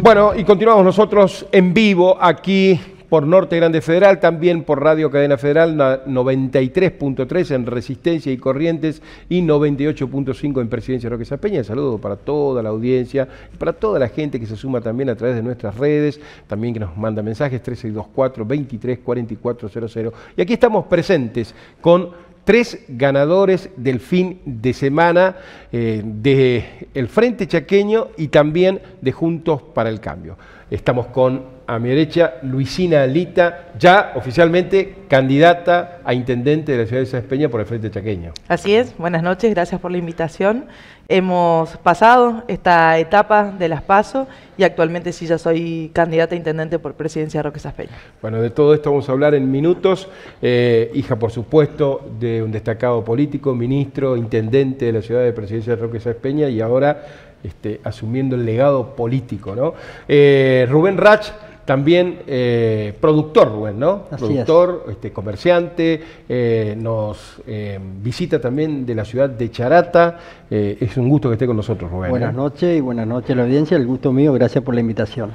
Bueno, y continuamos nosotros en vivo aquí por Norte Grande Federal, también por Radio Cadena Federal 93.3 en Resistencia y Corrientes y 98.5 en Presidencia Roque Peña. Saludo para toda la audiencia para toda la gente que se suma también a través de nuestras redes, también que nos manda mensajes 3624 23 Y aquí estamos presentes con tres ganadores del fin de semana eh, de el Frente Chaqueño y también de Juntos para el Cambio. Estamos con a mi derecha Luisina Alita, ya oficialmente candidata a intendente de la ciudad de San Peña por el Frente Chaqueño. Así es, buenas noches, gracias por la invitación. Hemos pasado esta etapa de las PASO y actualmente sí ya soy candidata a intendente por presidencia de Roque Peña. Bueno, de todo esto vamos a hablar en minutos. Eh, hija, por supuesto, de un destacado político, ministro, intendente de la ciudad de presidencia de Roque Peña y ahora este, asumiendo el legado político. ¿no? Eh, Rubén Rach también eh, productor, Rubén, ¿no? productor, este, comerciante, eh, nos eh, visita también de la ciudad de Charata. es un gusto que esté con nosotros, Rubén. Buenas noches y buenas noches a la audiencia. El gusto mío, gracias por la invitación.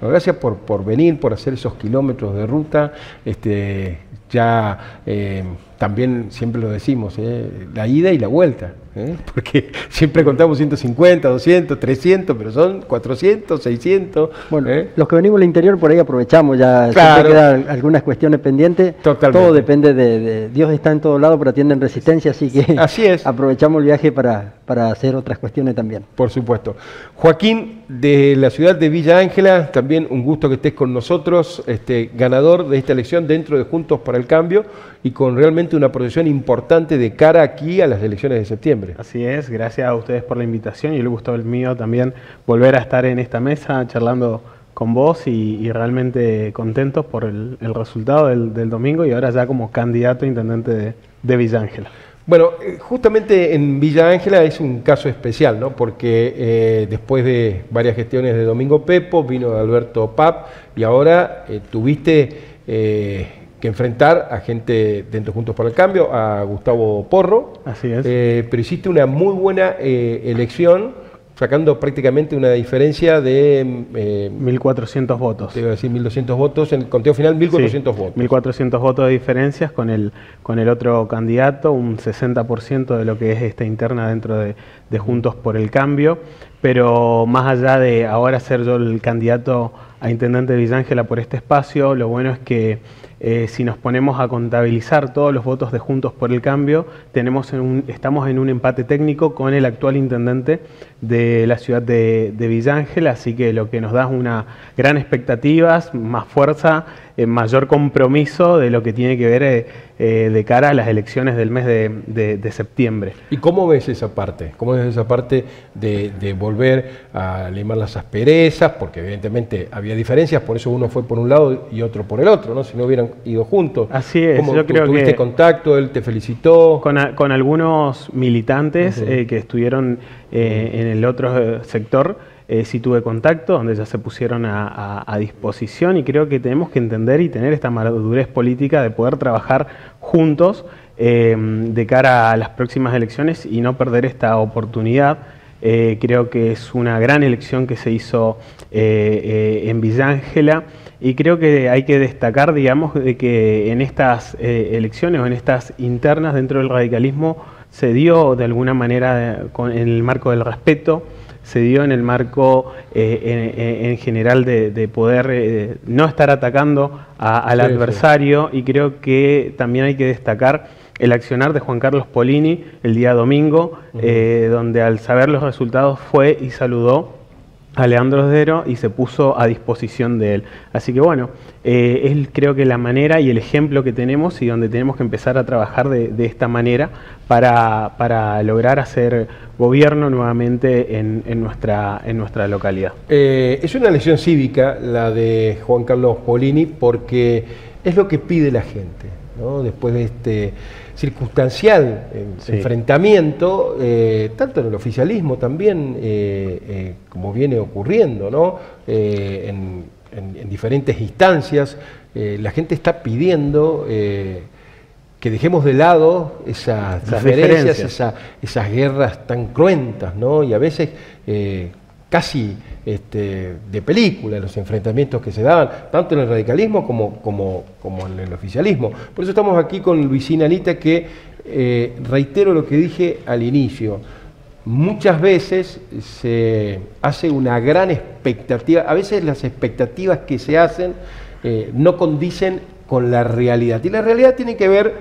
gracias por, por, venir, por hacer esos kilómetros de ruta. Este, ya también siempre lo decimos, la ida y la vuelta. ¿eh? porque siempre contamos 150, 200, 300, pero son 400, 600. Bueno, ¿eh? los que venimos del interior por ahí aprovechamos, ya siempre quedan algunas cuestiones pendientes. Todo depende de, Dios está en todo lado, pero atiende en resistencia, así que así es. aprovechamos el viaje para, para hacer otras cuestiones también. Por supuesto. Joaquín, de la ciudad de Villa Ángela, también un gusto que estés con nosotros, este, ganador de esta elección dentro de Juntos para el Cambio y con realmente una proyección importante de cara aquí a las elecciones de septiembre. Así es, gracias a ustedes por la invitación y el gusto el mío también volver a estar en esta mesa charlando con vos y, realmente contentos por el, resultado del, domingo y ahora ya como candidato a intendente de, Villa Ángela. Bueno, eh, justamente en Villa Ángela es un caso especial, ¿no? Porque eh, después de varias gestiones de Domingo Pepo, vino Alberto Pap y ahora eh, tuviste que enfrentar a gente dentro Juntos para el Cambio, a Gustavo Porro. Así es. Eh, pero hiciste una muy buena eh, elección, sacando prácticamente una diferencia de... 1.400 votos. Te iba a decir 1.200 votos, en el conteo final 1.400 votos. 1.400 votos de diferencias con el, con el otro candidato, un 60% de lo que es esta interna dentro de, de Juntos por el Cambio. Pero más allá de ahora ser yo el candidato a Intendente de Villángela por este espacio, lo bueno es que eh, si nos ponemos a contabilizar todos los votos de Juntos por el Cambio, tenemos estamos en un empate técnico con el actual intendente de la ciudad de, de Villángel, así que lo que nos da una gran expectativas, más fuerza, mayor compromiso de lo que tiene que ver eh, de cara a las elecciones del mes de, septiembre. ¿Y cómo ves esa parte? ¿Cómo ves esa parte de, volver a limar las asperezas? Porque evidentemente había diferencias, por eso uno fue por un lado y otro por el otro, ¿no? Si no hubieran ido juntos. Así es, yo creo tuviste contacto, él te felicitó. Con, algunos militantes eh, que estuvieron eh, en el otro eh, sí tuve contacto, donde ya se pusieron a, disposición y creo que tenemos que entender y tener esta madurez política de poder trabajar juntos de cara a las próximas elecciones y no perder esta oportunidad. creo que es una gran elección que se hizo en Villa Ángela y creo que hay que destacar, digamos, de que en estas eh, elecciones o en estas internas dentro del radicalismo se dio de alguna manera en el marco del respeto, se dio en el marco eh, en, general de, poder eh, no estar atacando al adversario. Y creo que también hay que destacar el accionar de Juan Carlos Polini el día domingo, donde al saber los resultados fue y saludó a Leandro Dero y se puso a disposición de él. Así que bueno, eh, es creo que la manera y el ejemplo que tenemos y donde tenemos que empezar a trabajar de, esta manera para, lograr hacer gobierno nuevamente en, nuestra, en nuestra localidad. Eh, es una lección cívica la de Juan Carlos Polini porque es lo que pide la gente, ¿no? después de este circunstancial enfrentamiento, eh, tanto en el oficialismo también, eh, eh, como viene ocurriendo, ¿no? En, diferentes instancias, la gente está pidiendo que dejemos de lado esas, diferencias, esas guerras tan cruentas, ¿no? Y a veces casi este, de película, los enfrentamientos que se daban, tanto en el radicalismo como, como, como en el oficialismo. Por eso estamos aquí con Luisina Anita, que eh, reitero lo que dije al inicio. Muchas veces se hace una gran expectativa, a veces las expectativas que se hacen eh, no condicen con la realidad. Y la realidad tiene que ver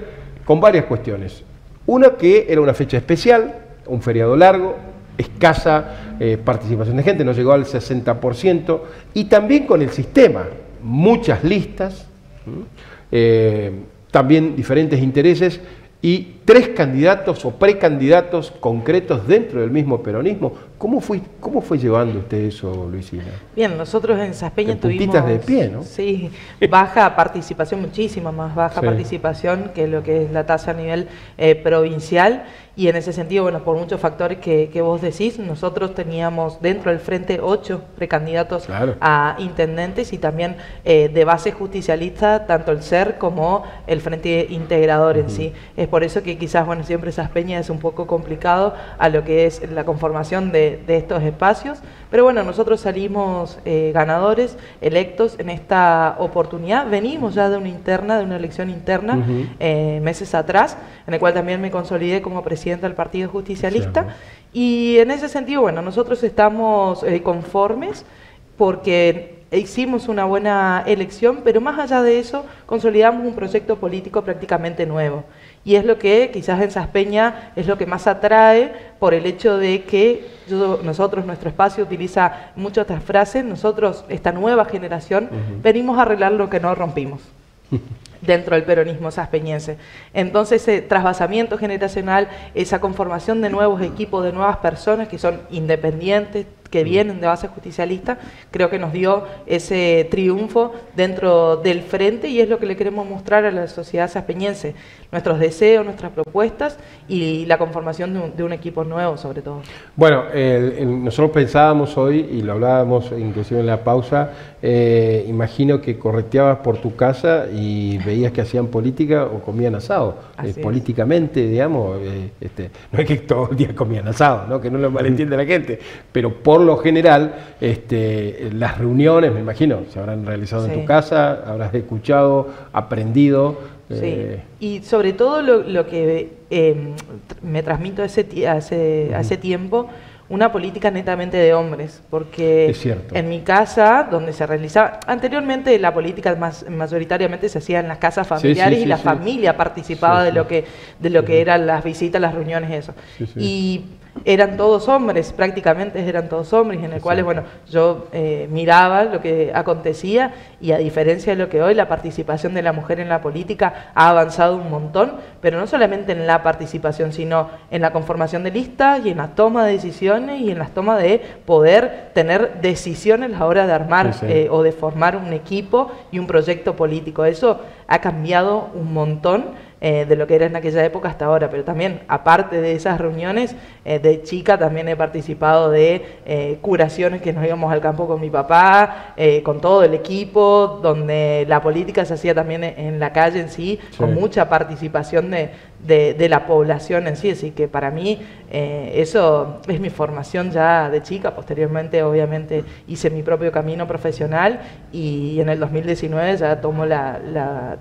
con varias cuestiones. Una que era una fecha especial, un feriado largo, escasa eh, participación de gente, no llegó al 60%, y también con el sistema, muchas listas, eh, también diferentes intereses y tres candidatos o precandidatos concretos dentro del mismo peronismo. ¿Cómo fue, cómo fue llevando usted eso, Luisina? Bien, nosotros en Saspeña tuvimos... de pie, ¿no? Sí, baja participación, muchísima más baja participación que lo que es la tasa a nivel eh, provincial. Y en ese sentido, bueno, por muchos factores que, vos decís, nosotros teníamos dentro del frente ocho precandidatos a intendentes y también eh, de base justicialista, tanto el SER como el Frente Integrador en sí. Es por eso que quizás, bueno, siempre esas peñas es un poco complicado a lo que es la conformación de, estos espacios, pero bueno, nosotros salimos eh, ganadores, electos en esta oportunidad. Venimos ya de una interna, de una elección interna, eh, meses atrás, en el cual también me consolidé como presidenta del Partido Justicialista. Y en ese sentido, bueno, nosotros estamos eh, conformes porque hicimos una buena elección, pero más allá de eso, consolidamos un proyecto político prácticamente nuevo. Y es lo que quizás en Saspeña es lo que más atrae por el hecho de que nosotros, nuestro espacio utiliza muchas otras frases, nosotros, esta nueva generación, venimos a arreglar lo que no rompimos. dentro del peronismo saspeñense. Entonces, ese trasvasamiento generacional, esa conformación de nuevos equipos, de nuevas personas que son independientes, que vienen de base justicialista, creo que nos dio ese triunfo dentro del frente y es lo que le queremos mostrar a la sociedad saspeñense, nuestros deseos, nuestras propuestas y la conformación de un, equipo nuevo sobre todo. Bueno, nosotros pensábamos hoy, y lo hablábamos inclusive en la pausa, eh, imagino que correteabas por tu casa y veías que hacían política o comían asado, eh, políticamente, digamos, eh, este, no es que todo el día comían asado, ¿no? que no lo malentiende la gente, pero por lo general, este, las reuniones, me imagino, se habrán realizado en tu casa, habrás escuchado, aprendido. Sí, eh, y sobre todo lo, que em, me transmito hace, tiempo, una política netamente de hombres, porque en mi casa, donde se realizaba, anteriormente la política más mayoritariamente se hacía en las casas familiares y la familia participaba de lo que de lo que eran las visitas, las reuniones, eso. Y eran todos hombres, prácticamente eran todos hombres, en el cual bueno, yo eh, miraba lo que acontecía y a diferencia de lo que hoy, la participación de la mujer en la política ha avanzado un montón, pero no solamente en la participación, sino en la conformación de listas y en la toma de decisiones y en la toma de poder tener decisiones a la hora de armar eh, o de formar un equipo y un proyecto político. Eso ha cambiado un montón. Eh, de lo que era en aquella época hasta ahora, pero también, aparte de esas reuniones, eh, de chica también he participado de eh, curaciones que nos íbamos al campo con mi papá, con todo el equipo, donde la política se hacía también en la calle en sí, con mucha participación de, de, la población en sí. Así que para mí eh, eso es mi formación ya de chica. Posteriormente, obviamente, hice mi propio camino profesional y en el 2019 ya tomo la,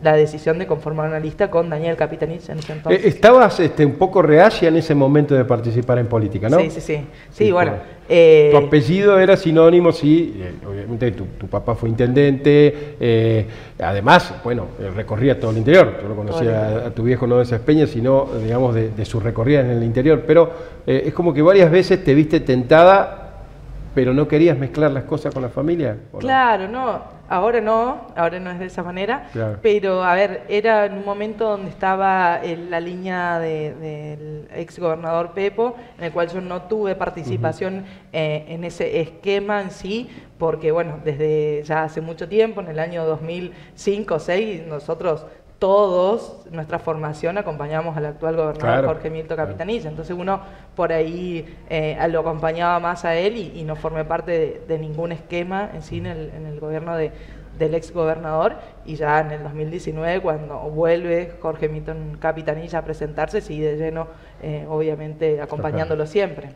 la, decisión de conformar una lista con Daniel Capitanich en ese entonces. Eh, estabas este, un poco reacia en ese momento de participar en política, ¿no? Sí, sí, sí. Sí, bueno. Eh, tu apellido era sinónimo, sí, obviamente tu, tu, papá fue intendente, además, bueno, recorría todo el interior, yo lo conocía a, tu viejo no de esas peñas, sino, digamos, de, sus recorridas en el interior. Pero eh, es como que varias veces te viste tentada, pero no querías mezclar las cosas con la familia. Claro, no? ahora no, ahora no es de esa manera. Pero, a ver, era en un momento donde estaba en la línea del ex gobernador Pepo, en el cual yo no tuve participación eh, en ese esquema en sí, porque, bueno, desde ya hace mucho tiempo, en el año 2005 o 2006, nosotros todos, nuestra formación, acompañamos al actual gobernador Jorge Milto Capitanilla. Entonces uno por ahí eh, lo acompañaba más a él y, no formé parte de, ningún esquema en sí en el, gobierno de, del ex gobernador y ya en el 2019 cuando vuelve Jorge Milton Capitanilla a presentarse, sigue de lleno, eh, obviamente acompañándolo siempre.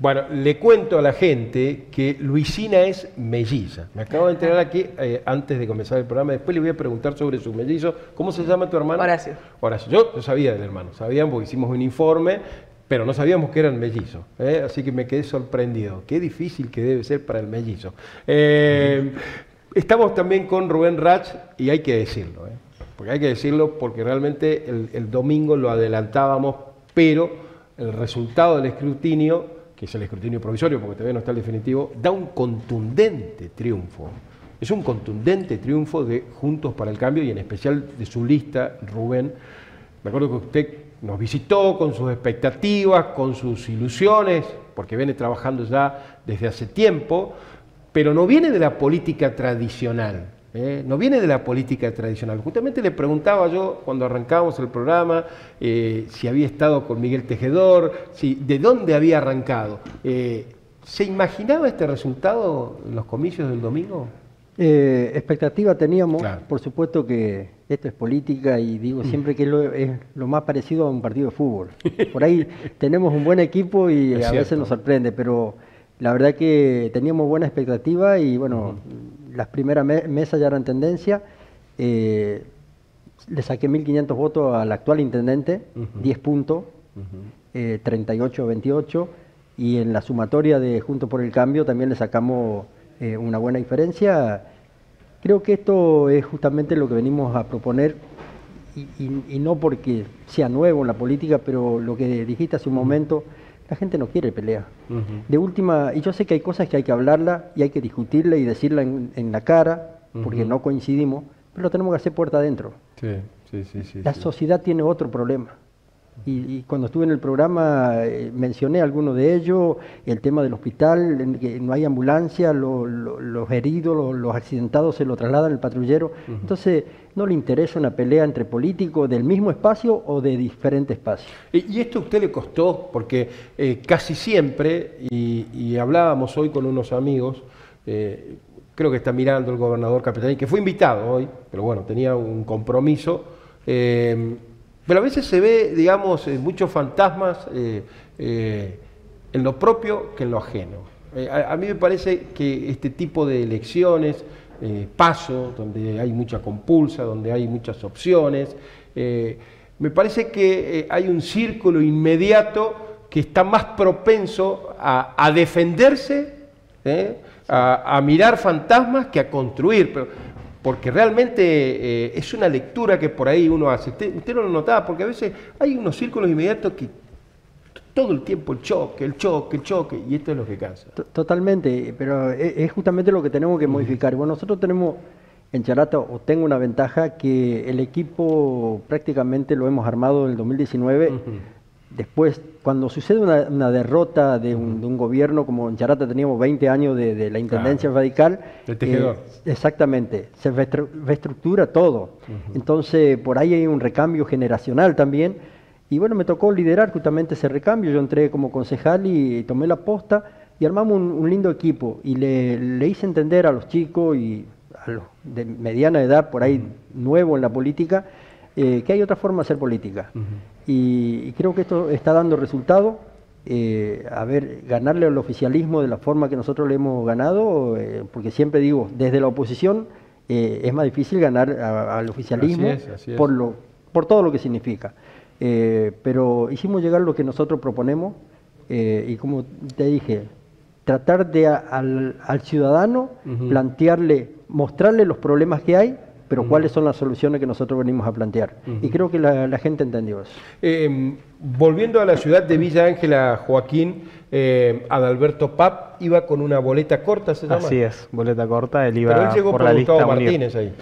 Bueno, le cuento a la gente que Luisina es melliza. Me acabo de enterar aquí eh, antes de comenzar el programa. Después le voy a preguntar sobre su mellizo. ¿Cómo se llama tu hermano? Horacio. Horacio. Yo, yo sabía del hermano. Sabíamos porque hicimos un informe, pero no sabíamos que eran mellizos. ¿eh? Así que me quedé sorprendido. Qué difícil que debe ser para el mellizo. Eh, estamos también con Rubén Rach y hay que decirlo. Porque hay que decirlo porque realmente el domingo lo adelantábamos, pero el resultado del escrutinio que es el escrutinio provisorio, porque todavía no está el definitivo, da un contundente triunfo. Es un contundente triunfo de Juntos para el Cambio y en especial de su lista, Rubén. Me acuerdo que usted nos visitó con sus expectativas, con sus ilusiones, porque viene trabajando ya desde hace tiempo, pero no viene de la política tradicional. ¿Eh? no viene de la política tradicional. Justamente le preguntaba yo cuando arrancábamos el programa eh, si había estado con Miguel Tejedor, si, de dónde había arrancado. Eh, ¿Se imaginaba este resultado en los comicios del domingo? expectativa teníamos, por supuesto que esto es política y digo siempre que es lo más parecido a un partido de fútbol. Por ahí tenemos un buen equipo y a veces nos sorprende, pero la verdad que teníamos buena expectativa y bueno, las primeras mesas ya eran tendencia. Eh, le saqué 1.500 votos al actual intendente, 10 puntos, 38-28, eh, y en la sumatoria de Junto por el Cambio también le sacamos eh, una buena diferencia. Creo que esto es justamente lo que venimos a proponer, y, no porque sea nuevo en la política, pero lo que dijiste hace un momento, la gente no quiere pelea. De última, y yo sé que hay cosas que hay que hablarla y hay que discutirla y decirla en, la cara, porque no coincidimos, pero lo tenemos que hacer puerta adentro. Sí, sí, sí, la sociedad tiene otro problema. Y, cuando estuve en el programa eh, mencioné algunos de ellos, el tema del hospital, en que no hay ambulancia, los heridos, los accidentados se lo trasladan el patrullero. Entonces, no le interesa una pelea entre políticos del mismo espacio o de diferentes espacios. Y, esto a usted le costó, porque eh, casi siempre, y, hablábamos hoy con unos amigos, eh, creo que está mirando el gobernador Capitán, que fue invitado hoy, pero bueno, tenía un compromiso. Pero a veces se ve, digamos, eh, muchos fantasmas eh, eh, en lo propio que en lo ajeno. A, mí me parece que este tipo de elecciones, paso, donde hay mucha compulsa, donde hay muchas opciones, me parece que hay un círculo inmediato que está más propenso a, defenderse, a, a, mirar fantasmas que a construir. Pero porque realmente eh, es una lectura que por ahí uno hace. Usted, no lo notaba, porque a veces hay unos círculos inmediatos que todo el tiempo el choque, el choque, el choque, y esto es lo que cansa. Totalmente, pero e, es justamente lo que tenemos que modificar. Bueno, nosotros tenemos en Charata, o tengo una ventaja, que el equipo prácticamente lo hemos armado en el 2019. Después, cuando sucede una, derrota de un, gobierno, como en Charata teníamos 20 años de, la intendencia radical, eh, exactamente, se reestructura todo. Entonces, por ahí hay un recambio generacional también. Y bueno, me tocó liderar justamente ese recambio. Yo entré como concejal y, tomé la posta y armamos un, lindo equipo. Y le, hice entender a los chicos y a los de mediana edad, por ahí nuevo en la política, eh, que hay otra forma de hacer política. Y, creo que esto está dando resultado. Eh, a ver, ganarle al oficialismo de la forma que nosotros le hemos ganado, eh, porque siempre digo, desde la oposición es más difícil ganar al oficialismo Por, lo, por todo lo que significa. pero hicimos llegar lo que nosotros proponemos y como te dije, tratar de al, ciudadano plantearle, mostrarle los problemas que hay pero cuáles son las soluciones que nosotros venimos a plantear. Y creo que la, gente entendió eso. Em, volviendo a la ciudad de Villa Ángela, Joaquín, eh, Adalberto Pap iba con una boleta corta, ¿se llama? Así es, boleta corta, él iba Pero él llegó por, la Gustavo Martínez ahí.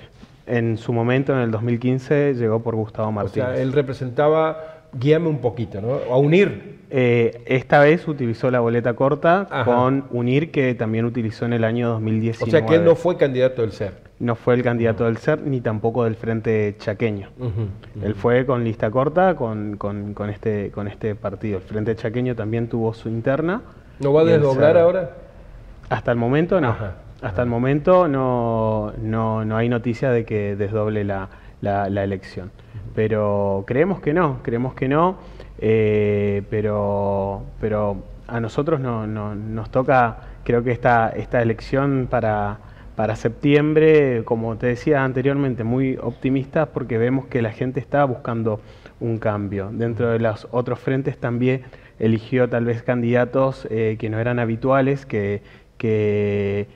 En su momento, en el 2015, llegó por Gustavo Martínez. O sea, él representaba, guíame un poquito, ¿no? A unir eh, esta vez utilizó la boleta corta con UNIR, que también utilizó en el año 2019. O sea que él no fue candidato del SER. No fue el candidato del SER ni tampoco del Frente Chaqueño. Él fue con lista corta con, con, este, con este partido. El Frente Chaqueño también tuvo su interna. ¿No va a desdoblar ahora? Hasta el momento no. Hasta el momento no, no, no, hay noticia de que desdoble la, la, elección. Pero creemos que no, creemos que no, eh, pero, pero a nosotros no, nos toca, creo que esta, esta elección para, para septiembre, como te decía anteriormente, muy optimista porque vemos que la gente está buscando un cambio. Dentro de los otros frentes también eligió tal vez candidatos eh, que no eran habituales, que, que,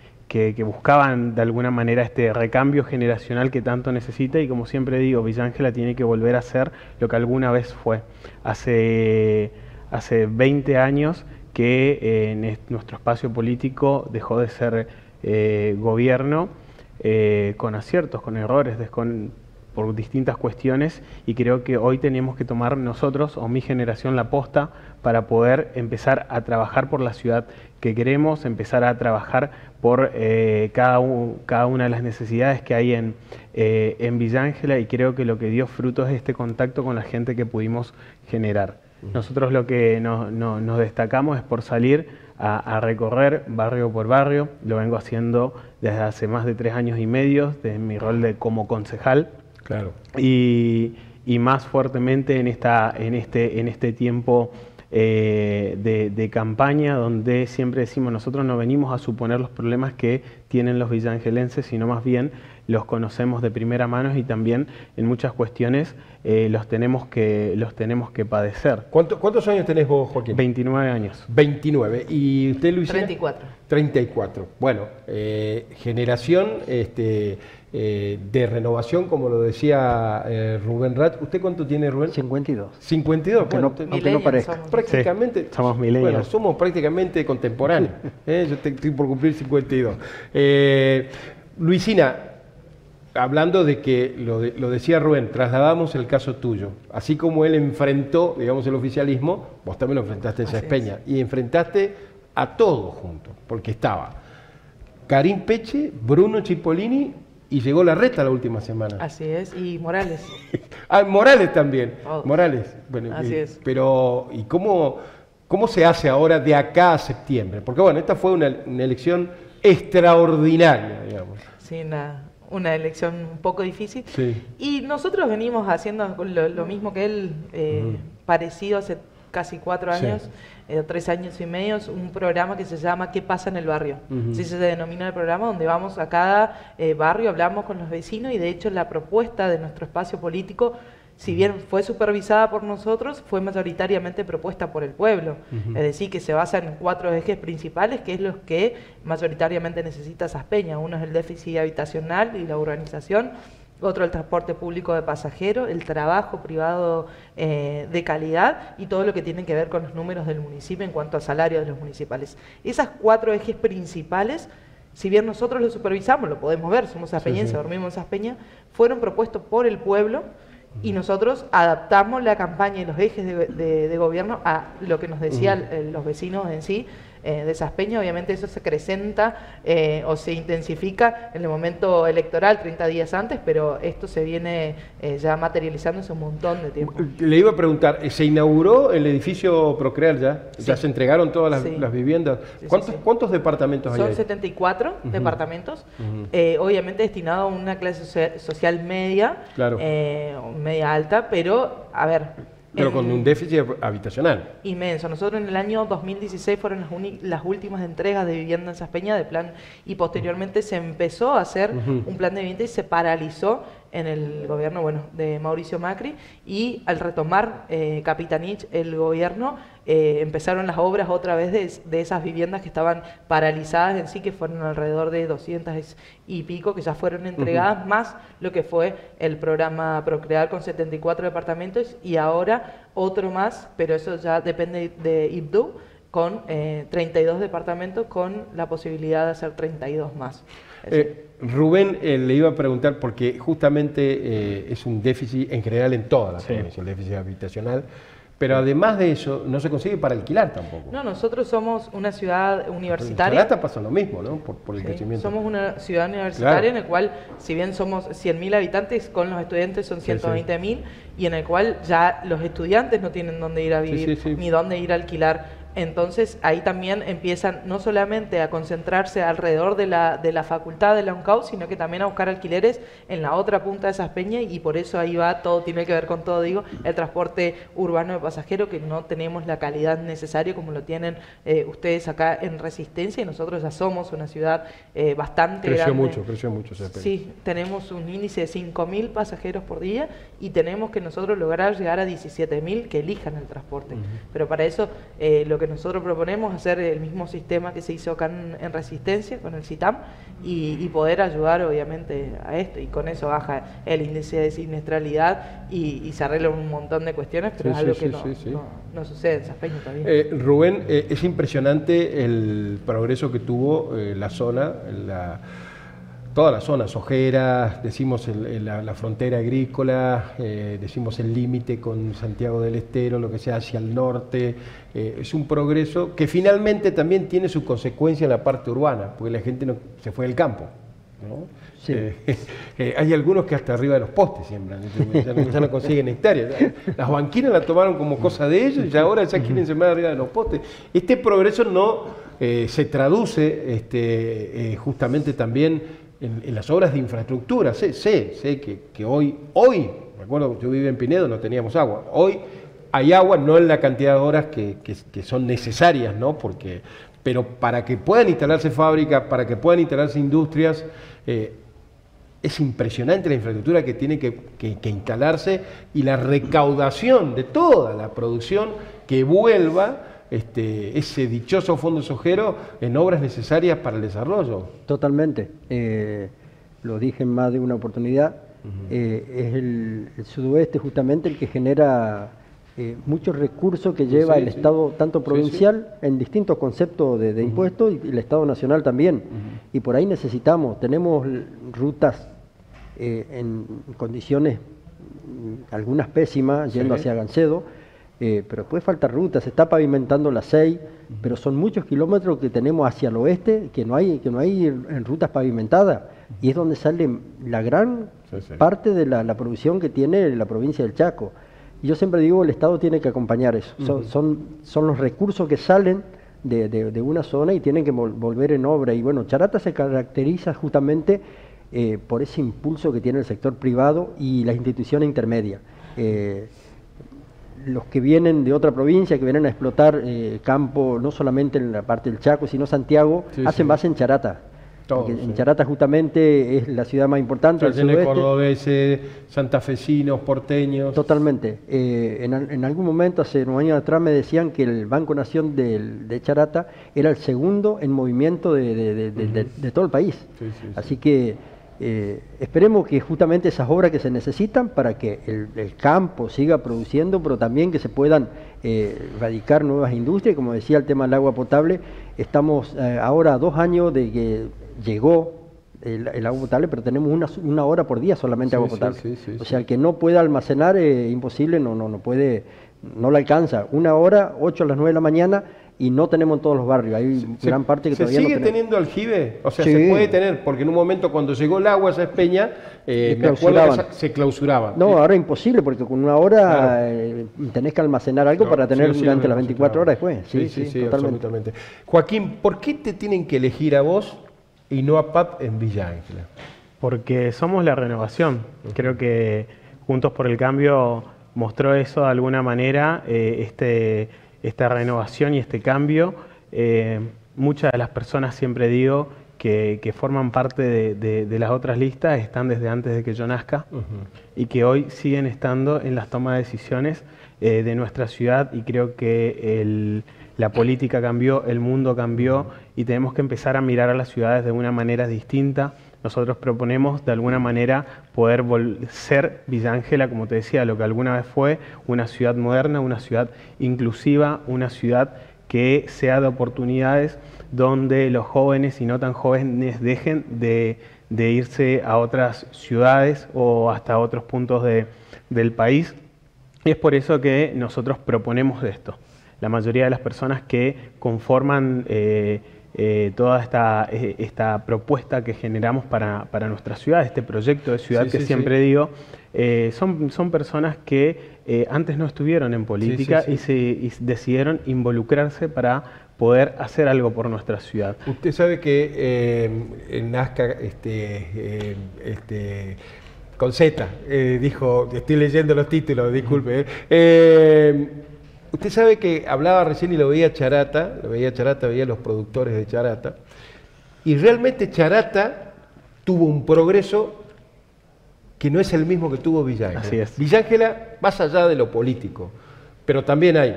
buscaban de alguna manera este recambio generacional que tanto necesita y como siempre digo, Villángela tiene que volver a ser lo que alguna vez fue. Hace, hace 20 años que eh, en nuestro espacio político dejó de ser eh, gobierno con aciertos, con errores, con por distintas cuestiones y creo que hoy tenemos que tomar nosotros o mi generación la posta para poder empezar a trabajar por la ciudad que queremos, empezar a trabajar por eh, cada, cada, una de las necesidades que hay en, eh, en Villángela y creo que lo que dio fruto es este contacto con la gente que pudimos generar. Nosotros lo que nos destacamos es por salir a, recorrer barrio por barrio, lo vengo haciendo desde hace más de tres años y medio, desde mi rol de como concejal, Claro. Y, más fuertemente en, esta, en, este, en este tiempo eh, de, campaña, donde siempre decimos nosotros no venimos a suponer los problemas que tienen los villangelenses, sino más bien los conocemos de primera mano y también en muchas cuestiones eh, los, tenemos que, los tenemos que padecer. ¿Cuántos años tenés vos, Joaquín? 29 años. 29. ¿Y usted, Luis? 34. 34. Bueno, eh, generación... Este, eh, de renovación, como lo decía eh, Rubén Rat. ¿Usted cuánto tiene, Rubén? 52. 52, bueno, aunque no parezca. Somos. Prácticamente, somos milenios. Bueno, somos prácticamente contemporáneos. ¿eh? Yo estoy por cumplir 52. Luisina, hablando de que, lo, lo, decía Rubén, trasladamos el caso tuyo. Así como él enfrentó, digamos, el oficialismo, vos también lo enfrentaste en esa Espeña. Y enfrentaste a todos juntos, porque estaba Karim Peche, Bruno Cipollini y llegó la reta la última semana. Así es, y Morales. ah, Morales también. Morales. Bueno, Así es. Pero, ¿y cómo, cómo se hace ahora de acá a septiembre? Porque bueno, esta fue una, elección extraordinaria, digamos. Sí, una, una elección un poco difícil. Sí. Y nosotros venimos haciendo lo, mismo que él, eh, parecido hace casi cuatro años. Eh, tres años y medio, un programa que se llama ¿Qué pasa en el barrio? Así se denomina el programa, donde vamos a cada eh, barrio, hablamos con los vecinos y de hecho la propuesta de nuestro espacio político si bien fue supervisada por nosotros, fue mayoritariamente propuesta por el pueblo. Es decir, que se basa en cuatro ejes principales, que es los que mayoritariamente necesita Saspeña. Uno es el déficit habitacional y la urbanización, otro el transporte público de pasajeros, el trabajo privado eh, de calidad y todo lo que tiene que ver con los números del municipio en cuanto a salarios de los municipales. Esas cuatro ejes principales, si bien nosotros los supervisamos, lo podemos ver, somos aspeñenses, dormimos en Aspeña, fueron propuestos por el pueblo y nosotros adaptamos la campaña y los ejes de, gobierno a lo que nos decían los vecinos en sí, eh, de Saspeña, obviamente eso se acrecenta eh, o se intensifica en el momento electoral, 30 días antes, pero esto se viene eh, ya materializando hace un montón de tiempo. Le iba a preguntar, ¿se inauguró el edificio Procrear ya? ¿Ya se entregaron todas las, viviendas? ¿Cuántos, ¿Cuántos, departamentos hay? Son 74 departamentos, obviamente destinado a una clase social media, media alta, pero, a ver, pero con un déficit habitacional. Inmenso. Nosotros en el año 2016 fueron las, las últimas entregas de vivienda en Saspeña de plan y posteriormente se empezó a hacer un plan de vivienda y se paralizó en el gobierno bueno, de Mauricio Macri y al retomar eh, Capitanich el gobierno eh, empezaron las obras otra vez de, esas viviendas que estaban paralizadas en sí, que fueron alrededor de 200 y pico, que ya fueron entregadas, más lo que fue el programa Procrear con 74 departamentos y ahora otro más, pero eso ya depende de IBDU, con 32 eh, departamentos con la posibilidad de hacer 32 más. Eh, Rubén le iba a preguntar porque justamente es un déficit en general en todas las provincias, el déficit habitacional. Pero además de eso, no se consigue para alquilar tampoco. No, nosotros somos una ciudad universitaria. En pasando lo mismo, ¿no? Por, el crecimiento. Somos una ciudad universitaria en la cual, si bien somos 100.000 habitantes, con los estudiantes son 120.000 y en el cual ya los estudiantes no tienen dónde ir a vivir ni dónde ir a alquilar Entonces ahí también empiezan no solamente a concentrarse alrededor de la, de la facultad de la UNCAU, sino que también a buscar alquileres en la otra punta de esas peñas y por eso ahí va todo, tiene que ver con todo, digo, el transporte urbano de pasajeros que no tenemos la calidad necesaria como lo tienen eh, ustedes acá en Resistencia y nosotros ya somos una ciudad eh, bastante creció grande. mucho, creció mucho. ese Sí, tenemos un índice de 5.000 pasajeros por día y tenemos que nosotros lograr llegar a 17.000 que elijan el transporte. Pero para eso eh, lo que nosotros proponemos es hacer el mismo sistema que se hizo acá en, Resistencia con el CITAM y, poder ayudar obviamente a esto y con eso baja el índice de siniestralidad y, se arreglan un montón de cuestiones, pero es algo que no, sucede en Safeño también. Eh, Rubén, eh, es impresionante el progreso que tuvo la zona, la toda la zona, Ojeras, decimos la, frontera agrícola, eh, decimos el límite con Santiago del Estero, lo que sea hacia el norte, eh, es un progreso que finalmente también tiene su consecuencia en la parte urbana, porque la gente no, se fue del campo. Eh, hay algunos que hasta arriba de los postes siembran, ya, no, consiguen hectáreas. Las banquinas la tomaron como cosa de ellos y ahora ya quieren sembrar arriba de los postes. Este progreso no se traduce este, justamente también en, las obras de infraestructura. Sé, sé, sé que, hoy, hoy, recuerdo, yo vivía en Pinedo, no teníamos agua. Hoy hay agua, no en la cantidad de horas que, son necesarias, ¿no? Porque, pero para que puedan instalarse fábricas, para que puedan instalarse industrias, eh, es impresionante la infraestructura que tiene que, que, instalarse y la recaudación de toda la producción que vuelva este, ese dichoso fondo sojero en obras necesarias para el desarrollo. Totalmente. Eh, lo dije en más de una oportunidad. Eh, es el, sudoeste justamente el que genera eh, muchos recursos que lleva el Estado, tanto provincial, en distintos conceptos de, impuestos, y el Estado nacional también. Y por ahí necesitamos, tenemos rutas en condiciones, mm, algunas pésimas, yendo hacia Gancedo, eh, pero después falta ruta, se está pavimentando la 6, pero son muchos kilómetros que tenemos hacia el oeste que no hay, que no hay en rutas pavimentadas, y es donde sale la gran parte de la, producción que tiene la provincia del Chaco. Y yo siempre digo, el Estado tiene que acompañar eso, son, son, los recursos que salen de, una zona y tienen que volver en obra. Y bueno, Charata se caracteriza justamente eh, por ese impulso que tiene el sector privado y las instituciones intermedias. Eh, los que vienen de otra provincia, que vienen a explotar eh, campo, no solamente en la parte del Chaco, sino Santiago, hacen base en Charata. en Charata justamente es la ciudad más importante del sudeste. cordobeses, santafesinos, porteños. Totalmente. Eh, en, algún momento, hace unos años atrás, me decían que el Banco Nación de, Charata era el segundo en movimiento de, todo el país. Así que eh, esperemos que justamente esas obras que se necesitan para que el, campo siga produciendo, pero también que se puedan eh, radicar nuevas industrias, como decía el tema del agua potable, estamos eh, ahora a dos años de que llegó el, agua potable, pero tenemos una, hora por día solamente agua potable. o sea, el que no pueda almacenar, es imposible, no, no, no puede, no le alcanza. Una hora, 8 a las 9 de la mañana, y no tenemos en todos los barrios. Hay gran parte que todavía no ¿Se sigue teniendo aljibe? O sea, se puede tener, porque en un momento cuando llegó el agua a esa espeña, eh, se clausuraban. No, ahora es imposible, porque con una hora eh, tenés que almacenar algo para tener durante las 24 horas después. Sí, sí, sí, totalmente. Joaquín, ¿por qué te tienen que elegir a vos y no a PAP en Villa Ángela? Porque somos la renovación. Creo que Juntos por el Cambio mostró eso de alguna manera, eh, este esta renovación y este cambio. Eh, muchas de las personas, siempre digo, que, forman parte de, las otras listas están desde antes de que yo nazca y que hoy siguen estando en las tomas de decisiones eh, de nuestra ciudad y creo que la política cambió, el mundo cambió y tenemos que empezar a mirar a las ciudades de una manera distinta. Nosotros proponemos de alguna manera poder ser Villa Ángela, como te decía, lo que alguna vez fue, una ciudad moderna, una ciudad inclusiva, una ciudad que sea de oportunidades donde los jóvenes y no tan jóvenes dejen de, irse a otras ciudades o hasta otros puntos del país. Y es por eso que nosotros proponemos esto. La mayoría de las personas que conforman eh, eh, toda esta, eh, esta propuesta que generamos para, para, nuestra ciudad, este proyecto de ciudad que siempre digo, son, son personas que antes no estuvieron en política y, se, y decidieron involucrarse para poder hacer algo por nuestra ciudad. Usted sabe que en Nazca este, este, con Z, dijo, estoy leyendo los títulos, disculpe, Usted sabe que hablaba recién y lo veía Charata, lo veía Charata, veía los productores de Charata, y realmente Charata tuvo un progreso que no es el mismo que tuvo Villángela. Así es. Villángela, más allá de lo político, pero también hay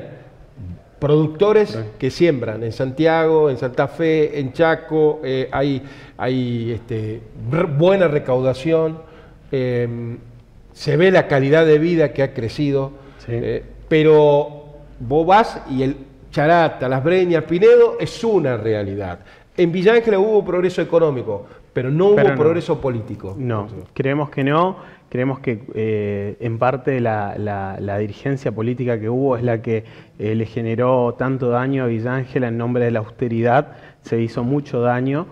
productores que siembran en Santiago, en Santa Fe, en Chaco, eh, hay, hay este, buena recaudación, em, se ve la calidad de vida que ha crecido, eh, pero vos vas y el Charata, Las Breñas, Pinedo es una realidad. En Villa Ángela hubo progreso económico, pero no hubo progreso político. No, creemos que no. Creemos que eh, en parte la, dirigencia política que hubo es la que eh, le generó tanto daño a Villa Ángela en nombre de la austeridad. Se hizo mucho daño.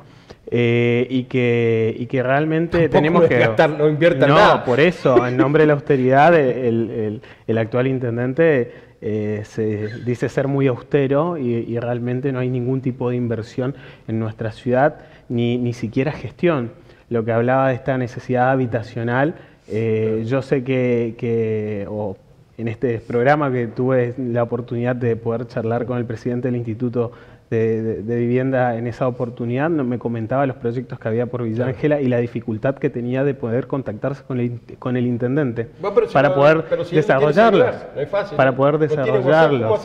Eh, y, que, y que realmente tenemos que... no inviertan no, por eso, en nombre de la austeridad, el, el actual intendente eh, se dice ser muy austero y, realmente no hay ningún tipo de inversión en nuestra ciudad, ni, ni siquiera gestión. Lo que hablaba de esta necesidad habitacional, eh, yo sé que, en este programa que tuve la oportunidad de poder charlar con el presidente del Instituto de, vivienda en esa oportunidad, me comentaba los proyectos que había por Villa Ángela y la dificultad que tenía de poder contactarse con el, con el intendente para poder desarrollarlo. para poder desarrollarlo.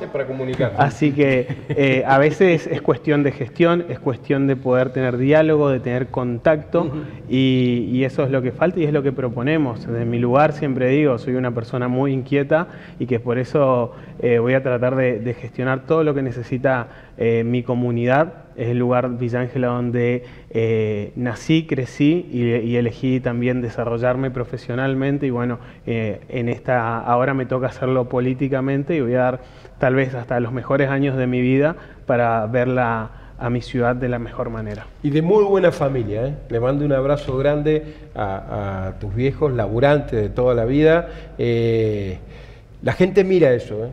Así que eh, a veces es cuestión de gestión, es cuestión de poder tener diálogo, de tener contacto y, eso es lo que falta y es lo que proponemos. Desde mi lugar siempre digo, soy una persona muy inquieta y que por eso eh, voy a tratar de gestionar todo lo que necesita eh, mi comunidad es el lugar Villa Ángela donde eh, nací, crecí y, elegí también desarrollarme profesionalmente y bueno, eh, en esta ahora me toca hacerlo políticamente y voy a dar tal vez hasta los mejores años de mi vida para verla a mi ciudad de la mejor manera. Y de muy buena familia, le mando un abrazo grande a, tus viejos, laburantes de toda la vida. la gente mira eso.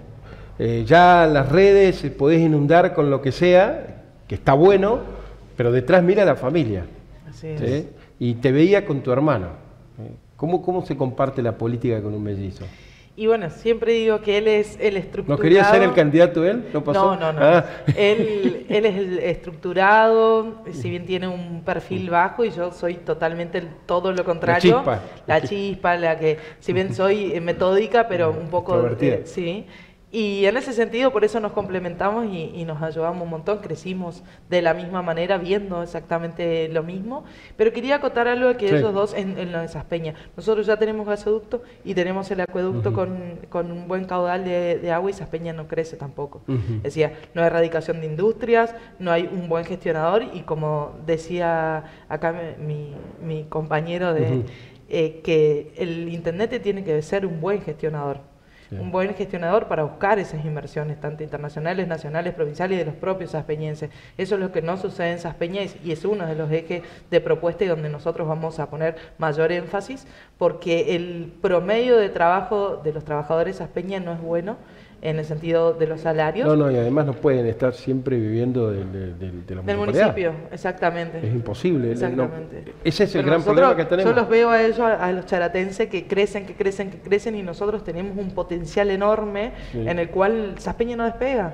Eh, ya las redes podés inundar con lo que sea, que está bueno, pero detrás mira la familia. Y te veía con tu hermano. ¿Cómo, ¿Cómo se comparte la política con un mellizo? Y bueno, siempre digo que él es el estructurado. ¿No quería ser el candidato él? ¿No pasó? No, no, no. Ah. Él, él, es el estructurado, si bien tiene un perfil bajo y yo soy totalmente todo lo contrario. La chispa. La chispa, la que, si bien soy metódica, pero un poco... Eh, sí. Y en ese sentido, por eso nos complementamos y, nos ayudamos un montón, crecimos de la misma manera, viendo exactamente lo mismo. Pero quería acotar algo que ellos dos en, en lo de Saspeña. Nosotros ya tenemos gasoducto y tenemos el acueducto con, con, un buen caudal de, de, agua y Saspeña no crece tampoco. Decía, no hay erradicación de industrias, no hay un buen gestionador y como decía acá mi, mi compañero de... Eh, que el intendente tiene que ser un buen gestionador un buen gestionador para buscar esas inversiones, tanto internacionales, nacionales, provinciales y de los propios saspeñenses. Eso es lo que no sucede en Saspeña y es uno de los ejes de propuesta y donde nosotros vamos a poner mayor énfasis, porque el promedio de trabajo de los trabajadores saspeña no es bueno en el sentido de los salarios. No, no, y además no pueden estar siempre viviendo del, del, del municipio, exactamente. Es imposible. Exactamente. ese es el gran problema que tenemos. Yo los veo a ellos, a los charatenses, que crecen, que crecen, que crecen, y nosotros tenemos un potencial enorme en el cual Saspeña no despega.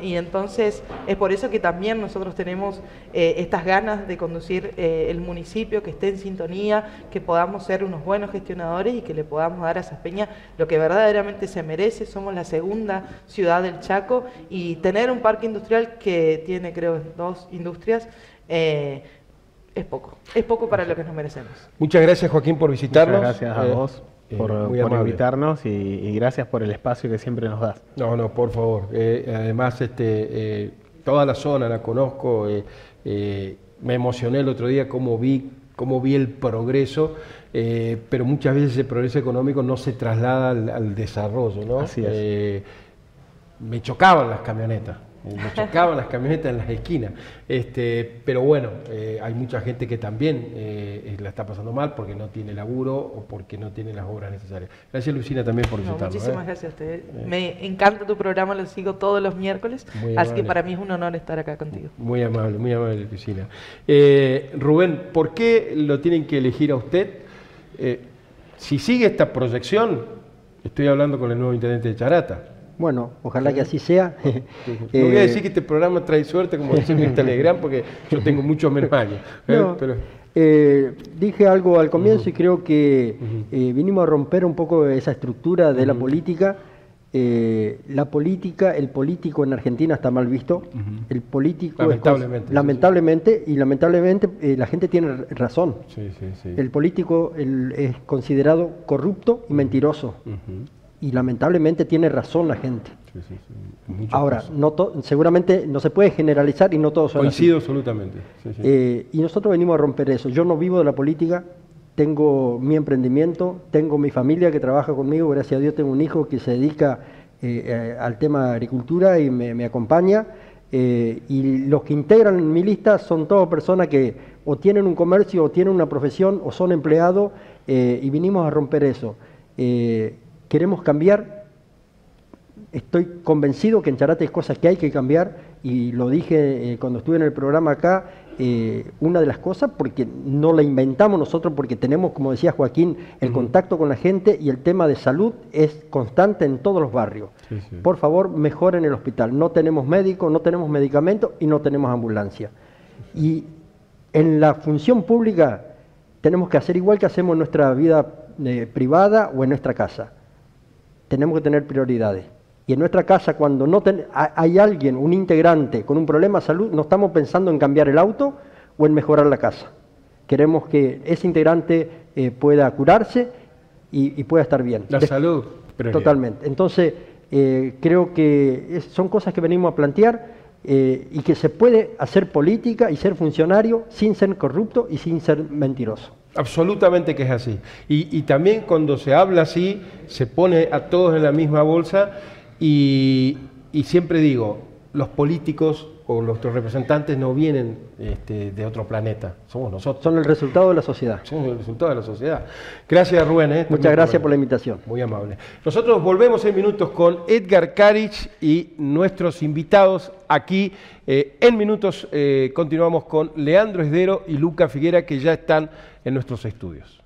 Y entonces es por eso que también nosotros tenemos eh, estas ganas de conducir eh, el municipio, que esté en sintonía, que podamos ser unos buenos gestionadores y que le podamos dar a Saspeña lo que verdaderamente se merece. Somos la segunda ciudad del Chaco y tener un parque industrial que tiene, creo, dos industrias. Eh, es poco, es poco para lo que nos merecemos. Muchas gracias Joaquín por visitarnos. gracias a vos. Eh, por, invitarnos y, gracias por el espacio que siempre nos das. No, no, por favor. Eh, además, este, eh, toda la zona la conozco. me emocioné el otro día como vi, cómo vi el progreso, pero muchas veces el progreso económico no se traslada al, desarrollo. ¿no? Así es. me chocaban las camionetas. Nos chocaban las camionetas en las esquinas. Este, pero bueno, eh, hay mucha gente que también eh, la está pasando mal porque no tiene laburo o porque no tiene las obras necesarias. Gracias Lucina también por visitarnos. muchísimas gracias a usted. Me encanta tu programa, lo sigo todos los miércoles, así que para mí es un honor estar acá contigo. Muy amable, muy amable Lucina. Rubén, ¿por qué lo tienen que elegir a usted? si sigue esta proyección, estoy hablando con el nuevo intendente de Charata. Bueno, ojalá que así sea. No voy a decir que este programa trae suerte, como dice mi Telegram, porque yo tengo muchos menos años. ¿eh? Eh, dije algo al comienzo y creo que eh, vinimos a romper un poco esa estructura de la política. la política, el político en Argentina está mal visto. El político lamentablemente, lamentablemente y lamentablemente la gente tiene razón. el político es considerado corrupto y mentiroso y lamentablemente tiene razón la gente. Ahora, no seguramente no se puede generalizar y no todos son Coincido absolutamente. Eh, y nosotros venimos a romper eso. Yo no vivo de la política, tengo mi emprendimiento, tengo mi familia que trabaja conmigo, gracias a Dios tengo un hijo que se dedica eh, eh, al tema de agricultura y me, acompaña. y los que integran mi lista son todas personas que o tienen un comercio o tienen una profesión o son empleados y vinimos a romper eso queremos cambiar. Estoy convencido que en Charate hay cosas que hay que cambiar y lo dije eh, cuando estuve en el programa acá, eh, una de las cosas, porque no la inventamos nosotros, porque tenemos, como decía Joaquín, el contacto con la gente y el tema de salud es constante en todos los barrios. Por favor, mejoren el hospital. No tenemos médico, no tenemos medicamentos y no tenemos ambulancia. Y en la función pública tenemos que hacer igual que hacemos en nuestra vida eh, privada o en nuestra casa tenemos que tener prioridades. Y en nuestra casa, cuando no hay alguien, un integrante con un problema de salud, no estamos pensando en cambiar el auto o en mejorar la casa. Queremos que ese integrante eh, pueda curarse y, pueda estar bien. La salud. Totalmente. Entonces, eh, creo que son cosas que venimos a plantear eh, y que se puede hacer política y ser funcionario sin ser corrupto y sin ser mentiroso. Absolutamente que es así. Y, también cuando se habla así, se pone a todos en la misma bolsa y, siempre digo, los políticos o nuestros representantes no vienen este, de otro planeta, somos nosotros. Son el resultado de la sociedad. Somos el resultado de la sociedad. Gracias Rubén. ¿eh? Muchas gracias por la invitación. Muy amable. Nosotros volvemos en minutos con Edgar Karich y nuestros invitados aquí. Eh, en minutos eh, continuamos con Leandro Esdero y Luca Figuera que ya están en nuestros estudios.